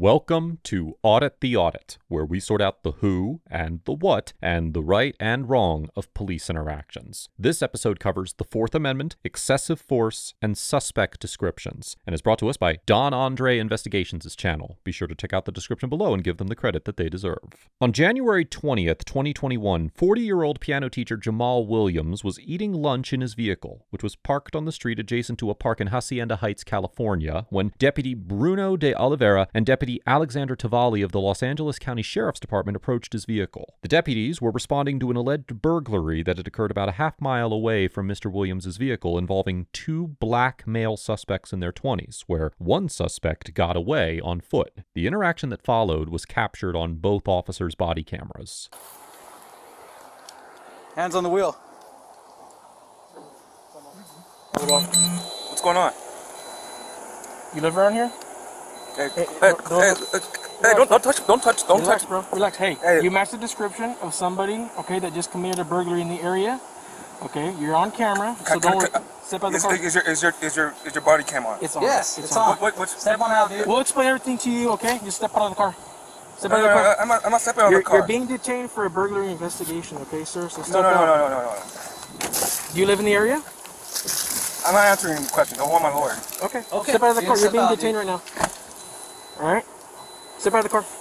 Welcome to Audit the Audit, where we sort out the who and the what and the right and wrong of police interactions. This episode covers the Fourth Amendment, excessive force, and suspect descriptions, and is brought to us by Don Andre Investigations' channel. Be sure to check out the description below and give them the credit that they deserve. On January 20th, 2021, 40 year old piano teacher Jamal Williams was eating lunch in his vehicle, which was parked on the street adjacent to a park in Hacienda Heights, California, when Deputy Bruno de Oliveira and Deputy Alexander Tavalli of the Los Angeles County Sheriff's Department approached his vehicle. The deputies were responding to an alleged burglary that had occurred about a half mile away from Mr. Williams's vehicle involving two black male suspects in their 20s, where one suspect got away on foot. The interaction that followed was captured on both officers' body cameras. Hands on the wheel. What's going on? You live around here? Hey, Hey, hey, don't- hey, hey, don't, don't touch, don't touch, don't Relax, touch. bro. Relax. Hey, Hey. you match the description of somebody, okay, that just committed a burglary in the area. Okay, you're on camera, so Can- don't can- worry. Step out of the Is, car. is your, is your, is your, is your body cam on? It's on. Yes, it's on. What, what, what's, Step on out, dude. We'll explain everything to you, okay? Just step out of the car. Step no, out no, of the no, car. I'm not, I'm not stepping on You're, the car. you're being detained for a burglary investigation, okay, sir? So step no, no, out. no, no, no, no, no. Do you live in the area? I'm not answering any questions. I want my lawyer. Okay. Okay, Step out of the yeah, car. You're step being out, detained right now. All right. Step out of the car.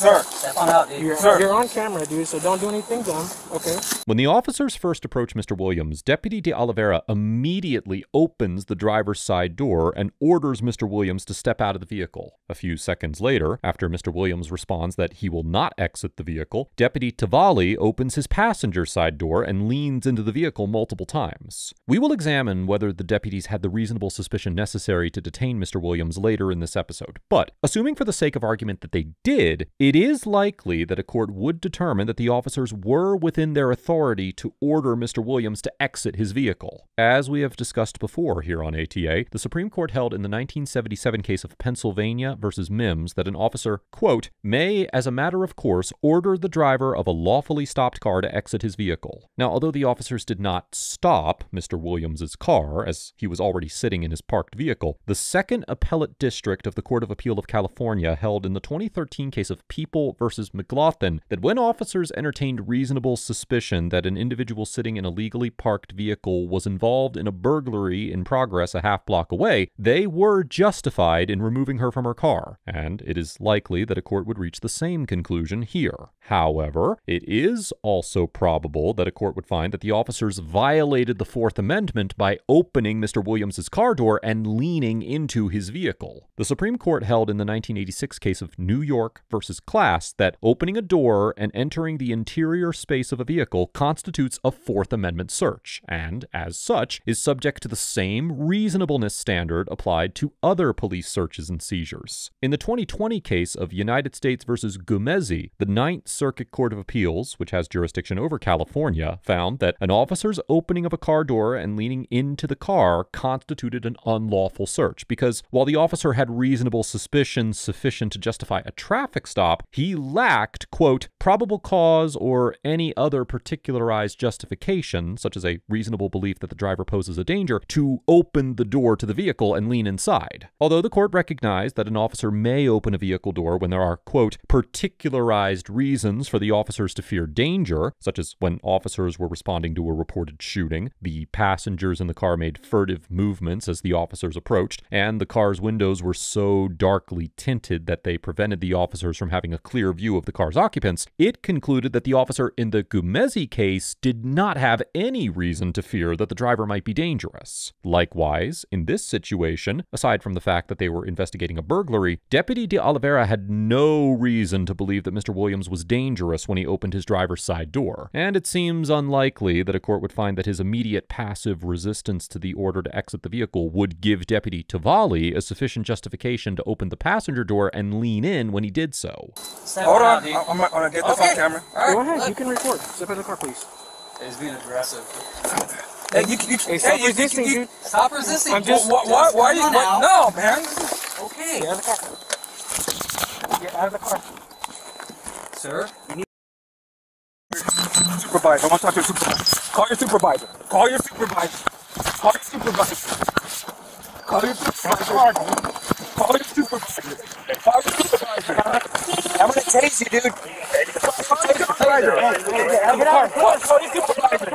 Sir, Step on out, dude. You're, Sir. you're on camera, dude. So don't do anything dumb. Okay. When the officers first approach Mr. Williams, Deputy de Oliveira immediately opens the driver's side door and orders Mr. Williams to step out of the vehicle. A few seconds later, after Mr. Williams responds that he will not exit the vehicle, Deputy Tavali opens his passenger side door and leans into the vehicle multiple times. We will examine whether the deputies had the reasonable suspicion necessary to detain Mr. Williams later in this episode. But, assuming for the sake of argument that they did, it is likely that a court would determine that the officers were within their authority to order Mr. Williams to exit his vehicle. As we have discussed before here on ATA, the Supreme Court held in the 1977 case of Pennsylvania versus Mims that an officer, quote, may, as a matter of course, order the driver of a lawfully stopped car to exit his vehicle. Now, although the officers did not stop Mr. Williams's car, as he was already sitting in his parked vehicle, the Second Appellate District of the Court of Appeal of California held in the 2013 case of People versus McLaughlin that when officers entertained reasonable suspicion that an individual sitting in a legally parked vehicle was involved in a burglary in progress a half block away, they were justified in removing her from her car, and it is likely that a court would reach the same conclusion here. However, it is also probable that a court would find that the officers violated the Fourth Amendment by opening Mr. Williams's car door and leaning into his vehicle. The Supreme Court held in the 1986 case of New York versus Class that opening a door and entering the interior space of a vehicle constitutes a Fourth Amendment search, and as such is subject to the same reasonableness standard applied to other police searches and seizures. In the 2020 case of United States versus Ngumezi, the Ninth Circuit Court of Appeals, which has jurisdiction over California, found that an officer's opening of a car door and leaning into the car constituted an unlawful search because while the officer had reasonable suspicion sufficient to justify a traffic stop, he lacked, quote, probable cause or any other particularized justification, such as a reasonable belief that the driver poses a danger, to open the door to the vehicle and lean inside. Although the court recognized that an officer may open a vehicle door when there are, quote, particularized reasons for the officers to fear danger, such as when officers were responding to a reported shooting, the passengers in the car made furtive movements as the officers approached, and the car's windows were so darkly tinted that they prevented the officers from having a clear view of the car's occupants, it concluded that the officer in the Ngumezi case did not have any reason to fear that the driver might be dangerous. Likewise, in this situation, aside from the fact that they were investigating a burglary, Deputy de Oliveira had no reason to believe that Mr. Williams was dangerous when he opened his driver's side door, and it seems unlikely that a court would find that his immediate passive resistance to the order to exit the vehicle would give Deputy Tavali a sufficient justification to open the passenger door and lean in when he did so. Step Hold out, on. Uh, dude. I'm, I'm gonna get this Okay. on camera. All Go right. ahead. You can record. Step out of the car, please. He's being aggressive. Hey, you, you, Hey, stop you- you- resisting, you- dude. Stop resisting. I'm just- Why, why, why are you? Come Why, no, man. Okay. Get out of the car. Get out of the car. Sir, Supervisor. I want to talk to your supervisor. Call your supervisor. Call your supervisor. Call your supervisor. Call your supervisor. Call your supervisor. Call your supervisor. I'm gonna tase you, dude. Call your supervisor. Get out of the car. Call your supervisor.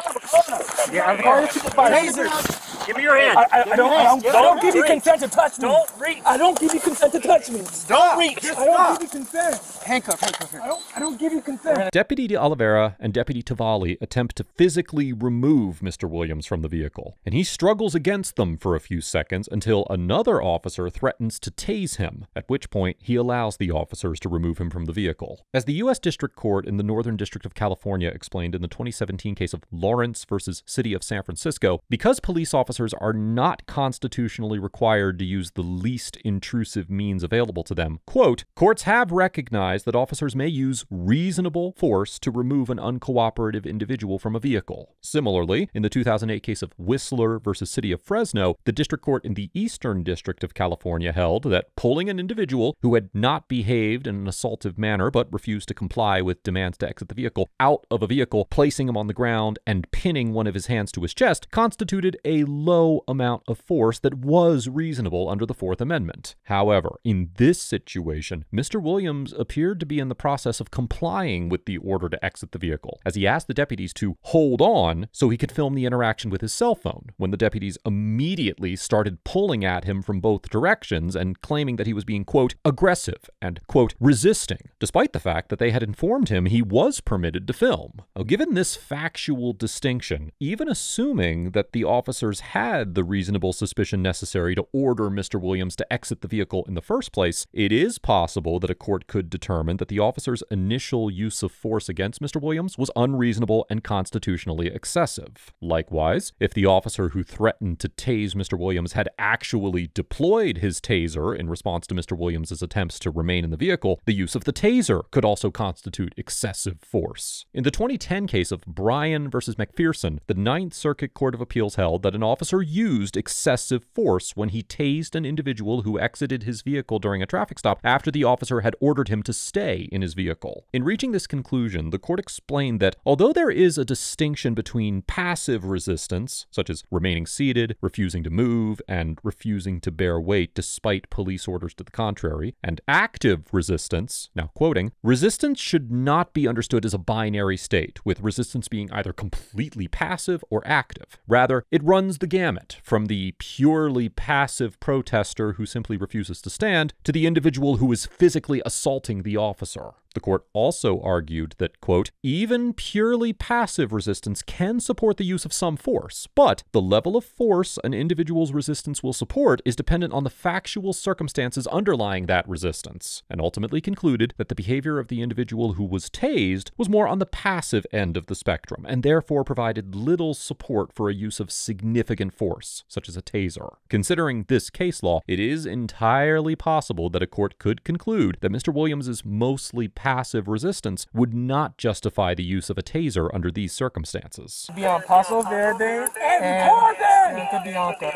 Call your supervisor. Give me your hand. I, I, I don't, I don't, I don't give you consent to touch me. Don't reach. I don't give you consent to touch me. Don't reach. I don't give you consent. Handcuff, handcuff here. I don't, I don't give you consent. Deputy de Oliveira and Deputy Tavalli attempt to physically remove Mr. Williams from the vehicle, and he struggles against them for a few seconds until another officer threatens to tase him, at which point he allows the officers to remove him from the vehicle. As the U.S. District Court in the Northern District of California explained in the 2017 case of Lawrence versus City of San Francisco, because police officers are not constitutionally required to use the least intrusive means available to them, quote, courts have recognized that officers may use reasonable force to remove an uncooperative individual from a vehicle. Similarly, in the 2008 case of Whistler versus City of Fresno, the district court in the Eastern District of California held that pulling an individual who had not behaved in an assaultive manner but refused to comply with demands to exit the vehicle out of a vehicle, placing him on the ground, and pinning one of his hands to his chest constituted a low amount of force that was reasonable under the Fourth Amendment. However, in this situation, Mr. Williams appeared to be in the process of complying with the order to exit the vehicle, as he asked the deputies to hold on so he could film the interaction with his cell phone, when the deputies immediately started pulling at him from both directions and claiming that he was being, quote, aggressive and, quote, resisting, despite the fact that they had informed him he was permitted to film. Now, given this factual distinction, even assuming that the officers had the reasonable suspicion necessary to order Mr. Williams to exit the vehicle in the first place, it is possible that a court could determine that the officer's initial use of force against Mr. Williams was unreasonable and constitutionally excessive. Likewise, if the officer who threatened to tase Mr. Williams had actually deployed his taser in response to Mr. Williams's attempts to remain in the vehicle, the use of the taser could also constitute excessive force. In the 2010 case of Bryan versus McPherson, the Ninth Circuit Court of Appeals held that an officer used excessive force when he tased an individual who exited his vehicle during a traffic stop after the officer had ordered him to stay in his vehicle. In reaching this conclusion, the court explained that although there is a distinction between passive resistance, such as remaining seated, refusing to move, and refusing to bear weight despite police orders to the contrary, and active resistance, now quoting, resistance should not be understood as a binary state, with resistance being either completely passive or active. Rather, it runs the gamut from the purely passive protester who simply refuses to stand to the individual who is physically assaulting the officer. The court also argued that, quote, even purely passive resistance can support the use of some force, but the level of force an individual's resistance will support is dependent on the factual circumstances underlying that resistance, and ultimately concluded that the behavior of the individual who was tased was more on the passive end of the spectrum, and therefore provided little support for a use of significant force, such as a taser. Considering this case law, it is entirely possible that a court could conclude that Mr. Williams is mostly passive resistance would not justify the use of a taser under these circumstances. Be on Paso Verde Hey, and record that! Santa Bianca.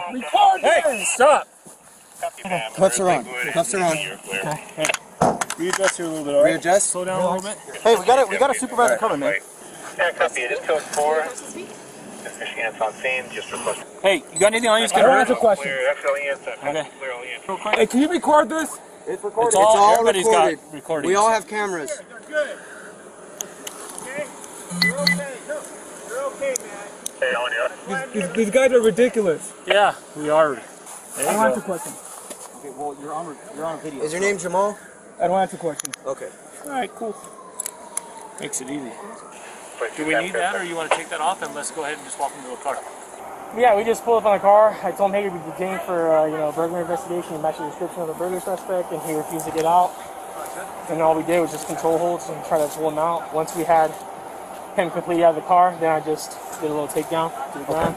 Hey, stop. Cuffs are on. Cuffs are on. Readjust here a little bit, all right? Readjust. Slow down a little bit. Hey, we got a, we got a supervisor coming, man. Yeah, copy. It is code four. Michigan's on scene. Just request. Hey, you got anything on you? Just I get don't ready. answer questions. Clear. Actually, yes. Okay. Clear all Hey, can you record this? It's recorded. It's all, It's all everybody's recorded. got recording. We all have cameras. Hey, on you. These, these guys are ridiculous. Yeah, we are. There I you don't go. answer questions. Okay, well, you're on, you're on video. Is your name Jamal? I don't answer questions. Okay. All right, cool. Makes it easy. Do we need that, or you want to take that off and let's go ahead and just walk into a car? Yeah, we just pulled up on the car. I told him, hey, you'll be detained for, uh, you know, burglary investigation. He matched the description of the burglary suspect, and he refused to get out. And all we did was just control holds and try to pull him out. Once we had him completely out of the car, then I just did a little takedown to the ground.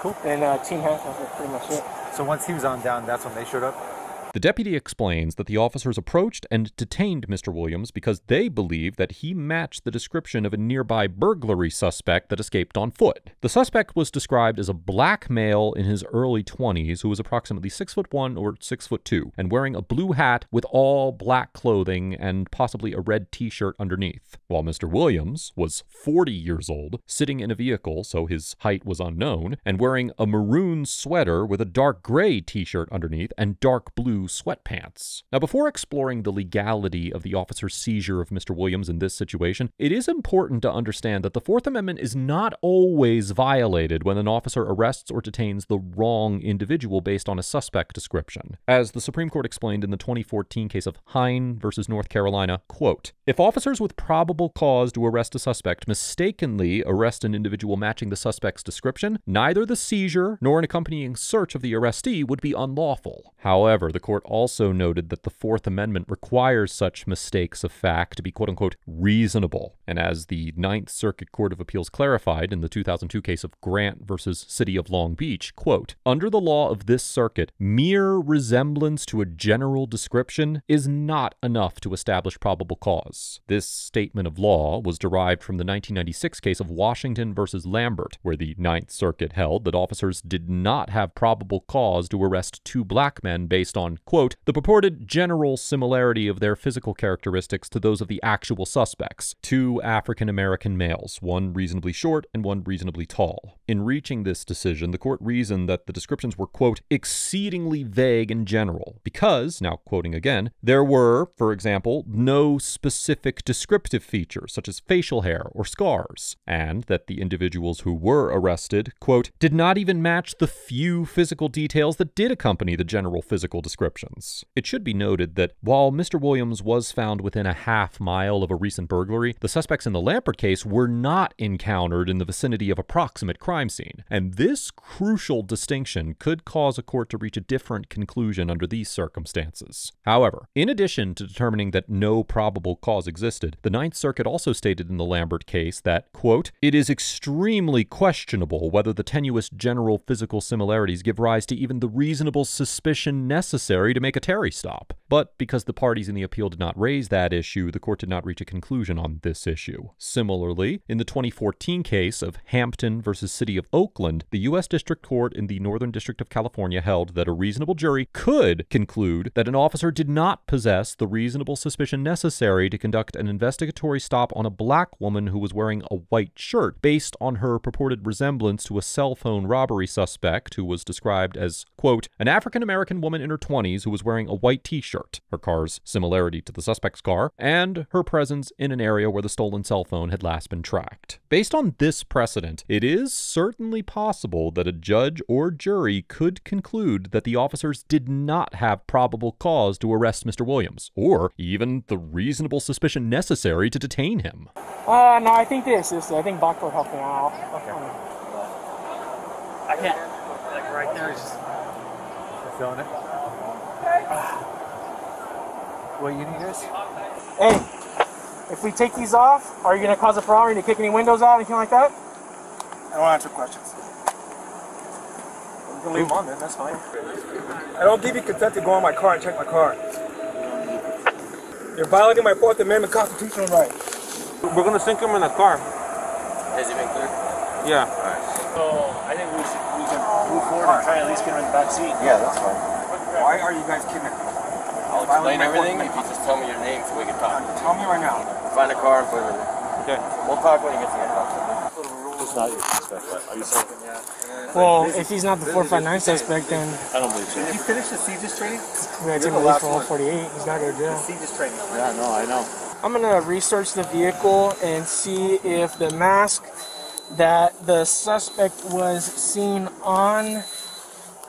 Cool. And uh, team was pretty much it. So once he was on down, that's when they showed up? The deputy explains that the officers approached and detained Mr. Williams because they believe that he matched the description of a nearby burglary suspect that escaped on foot. The suspect was described as a black male in his early 20s who was approximately 6 foot 1 or 6 foot 2 and wearing a blue hat with all black clothing and possibly a red t-shirt underneath. While Mr. Williams was 40 years old, sitting in a vehicle so his height was unknown, and wearing a maroon sweater with a dark gray t-shirt underneath and dark blue sweatpants. Now, before exploring the legality of the officer's seizure of Mr. Williams in this situation, it is important to understand that the Fourth Amendment is not always violated when an officer arrests or detains the wrong individual based on a suspect description. As the Supreme Court explained in the 2014 case of Heien versus North Carolina, quote, if officers with probable cause to arrest a suspect mistakenly arrest an individual matching the suspect's description, neither the seizure nor an accompanying search of the arrestee would be unlawful. However, the court also noted that the Fourth Amendment requires such mistakes of fact to be quote unquote reasonable. And as the Ninth Circuit Court of Appeals clarified in the 2002 case of Grant versus City of Long Beach, quote, under the law of this circuit, mere resemblance to a general description is not enough to establish probable cause. This statement of law was derived from the 1996 case of Washington versus Lambert, where the Ninth Circuit held that officers did not have probable cause to arrest two black men based on, quote, the purported general similarity of their physical characteristics to those of the actual suspects, two African American males, one reasonably short and one reasonably tall. In reaching this decision, the court reasoned that the descriptions were, quote, exceedingly vague and general, because, now quoting again, there were, for example, no specific descriptive features such as facial hair or scars, and that the individuals who were arrested, quote, did not even match the few physical details that did accompany the general physical descriptions. It should be noted that while Mr. Williams was found within a half mile of a recent burglary, the suspects in the Lambert case were not encountered in the vicinity of a proximate crime scene, and this crucial distinction could cause a court to reach a different conclusion under these circumstances. However, in addition to determining that no probable cause existed, the Ninth Circuit also stated in the Lambert case that, quote, it is extremely questionable whether the tenuous general physical similarities give rise to even the reasonable suspicion necessary to make a Terry stop. But because the parties in the appeal did not raise that issue, the court did not reach a conclusion on this issue. Similarly, in the 2014 case of Hampton versus City of Oakland, the U.S. District Court in the Northern District of California held that a reasonable jury could conclude that an officer did not possess the reasonable suspicion necessary to conduct an investigatory stop on a black woman who was wearing a white shirt based on her purported resemblance to a cell phone robbery suspect who was described as, quote, an African American woman in her 20s who was wearing a white t shirt, her car's similarity to the suspect's car, and her presence in an area where the stolen cell phone had last been tracked. Based on this precedent, it is certainly possible that a judge or jury could conclude that the officers did not have probable cause to arrest Mr. Williams, or even the reasonable suspicion necessary to detain him. Uh, no, I think this is. I think Bachford helped me out. Okay. I can't. Like right there is just. You're feeling it? What you need, guys? Hey, if we take these off, are you gonna cause a problem? Are you gonna kick any windows out, anything like that? I don't answer questions. You can leave them on then, that's fine. I don't give you consent to go in my car and check my car. You're violating my Fourth Amendment constitutional right. We're gonna sink him in the car. Has it been clear? Yeah. So I think we should we can move forward and try at least get him in the back seat. Yeah, that's fine. Why are you guys kidnapping me? I'll explain everything if you just tell me your name so we can talk. Tell me right now. Find a car and put it in. Okay. We'll talk when he gets here. It's not your suspect, but are you saying? Well, if he's not the 459 suspect, then I don't believe so. Did you finish the CJIS training? we gotta take him release for 148. He's not going to jail. CJIS training. Yeah, no, I know. I'm gonna research the vehicle and see if the mask that the suspect was seen on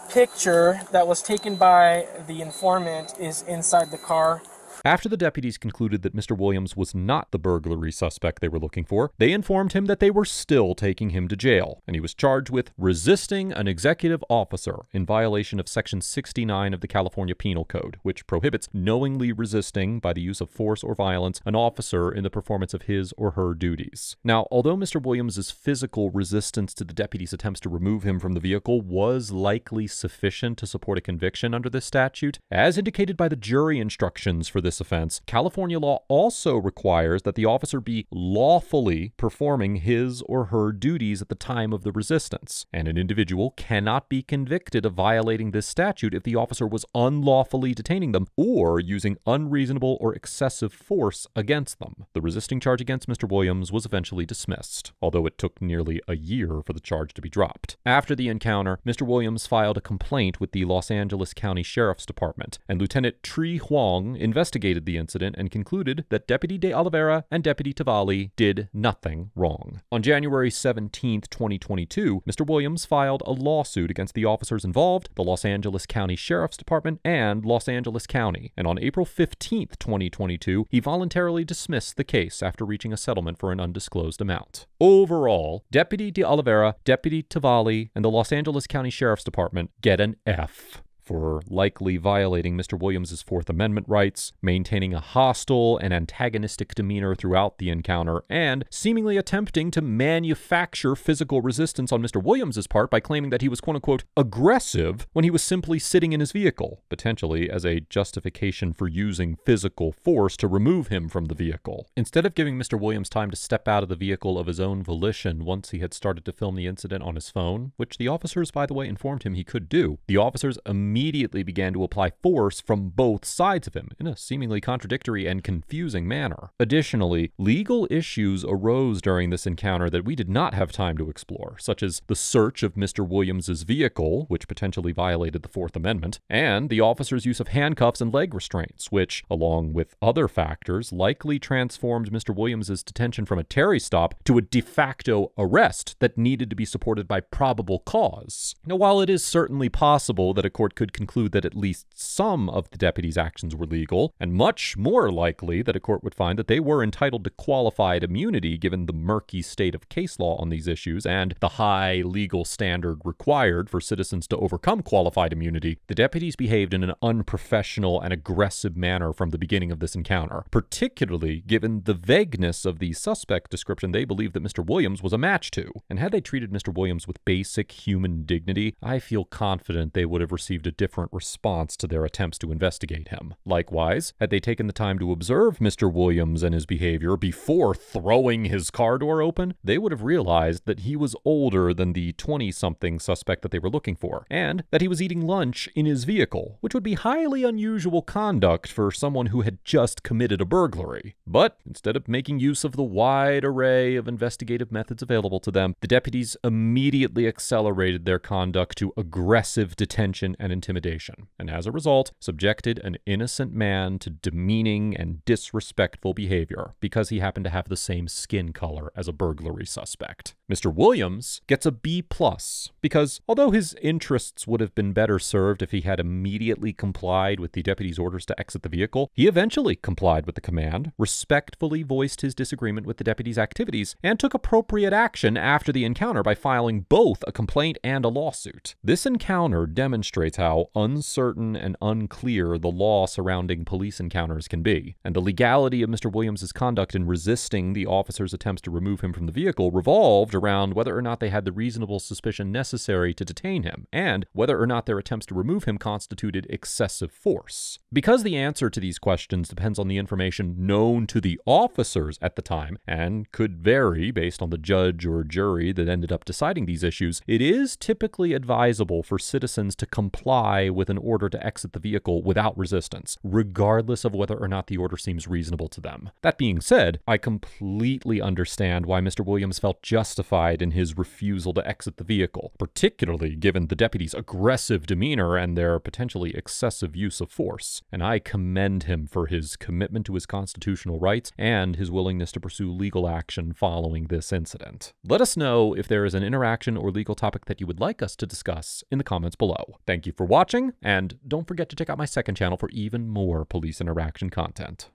picture that was taken by the informant is inside the car. After the deputies concluded that Mr. Williams was not the burglary suspect they were looking for, they informed him that they were still taking him to jail, and he was charged with resisting an executive officer in violation of Section 69 of the California Penal Code, which prohibits knowingly resisting, by the use of force or violence, an officer in the performance of his or her duties. Now, although Mr. Williams's physical resistance to the deputies' attempts to remove him from the vehicle was likely sufficient to support a conviction under this statute, as indicated by the jury instructions for this this offense, California law also requires that the officer be lawfully performing his or her duties at the time of the resistance, and an individual cannot be convicted of violating this statute if the officer was unlawfully detaining them or using unreasonable or excessive force against them. The resisting charge against Mr. Williams was eventually dismissed, although it took nearly a year for the charge to be dropped. After the encounter, Mr. Williams filed a complaint with the Los Angeles County Sheriff's Department, and Lieutenant Tri Huang investigated the incident and concluded that Deputy De Oliveira and Deputy Tavali did nothing wrong. On January 17, 2022, Mr. Williams filed a lawsuit against the officers involved, the Los Angeles County Sheriff's Department, and Los Angeles County. And on April 15, 2022, he voluntarily dismissed the case after reaching a settlement for an undisclosed amount. Overall, Deputy De Oliveira, Deputy Tavali, and the Los Angeles County Sheriff's Department get an F for likely violating Mr. Williams's Fourth Amendment rights, maintaining a hostile and antagonistic demeanor throughout the encounter, and seemingly attempting to manufacture physical resistance on Mr. Williams's part by claiming that he was quote unquote aggressive when he was simply sitting in his vehicle, potentially as a justification for using physical force to remove him from the vehicle. Instead of giving Mr. Williams time to step out of the vehicle of his own volition once he had started to film the incident on his phone, which the officers, by the way, informed him he could do, the officers immediately began to apply force from both sides of him in a seemingly contradictory and confusing manner. Additionally, legal issues arose during this encounter that we did not have time to explore, such as the search of Mr. Williams's vehicle, which potentially violated the Fourth Amendment, and the officer's use of handcuffs and leg restraints, which, along with other factors, likely transformed Mr. Williams's detention from a Terry stop to a de facto arrest that needed to be supported by probable cause. Now, while it is certainly possible that a court could conclude that at least some of the deputy's actions were legal, and much more likely that a court would find that they were entitled to qualified immunity given the murky state of case law on these issues and the high legal standard required for citizens to overcome qualified immunity, the deputies behaved in an unprofessional and aggressive manner from the beginning of this encounter, particularly given the vagueness of the suspect description they believed that Mr. Williams was a match to. And had they treated Mr. Williams with basic human dignity, I feel confident they would have received a different response to their attempts to investigate him. Likewise, had they taken the time to observe Mr. Williams and his behavior before throwing his car door open, they would have realized that he was older than the 20 something suspect that they were looking for, and that he was eating lunch in his vehicle, which would be highly unusual conduct for someone who had just committed a burglary. But instead of making use of the wide array of investigative methods available to them, the deputies immediately accelerated their conduct to aggressive detention and intimidation, and as a result, subjected an innocent man to demeaning and disrespectful behavior because he happened to have the same skin color as a burglary suspect. Mr. Williams gets a B plus because although his interests would have been better served if he had immediately complied with the deputy's orders to exit the vehicle, he eventually complied with the command, respectfully voiced his disagreement with the deputy's activities, and took appropriate action after the encounter by filing both a complaint and a lawsuit. This encounter demonstrates how uncertain and unclear the law surrounding police encounters can be, and the legality of Mr. Williams's conduct in resisting the officer's attempts to remove him from the vehicle revolved around whether or not they had the reasonable suspicion necessary to detain him, and whether or not their attempts to remove him constituted excessive force. Because the answer to these questions depends on the information known to the officers at the time, and could vary based on the judge or jury that ended up deciding these issues, it is typically advisable for citizens to comply with an order to exit the vehicle without resistance, regardless of whether or not the order seems reasonable to them. That being said, I completely understand why Mr. Williams felt justified in his refusal to exit the vehicle, particularly given the deputy's aggressive demeanor and their potentially excessive use of force. And I commend him for his commitment to his constitutional rights and his willingness to pursue legal action following this incident. Let us know if there is an interaction or legal topic that you would like us to discuss in the comments below. Thank you for watching, and don't forget to check out my second channel for even more police interaction content.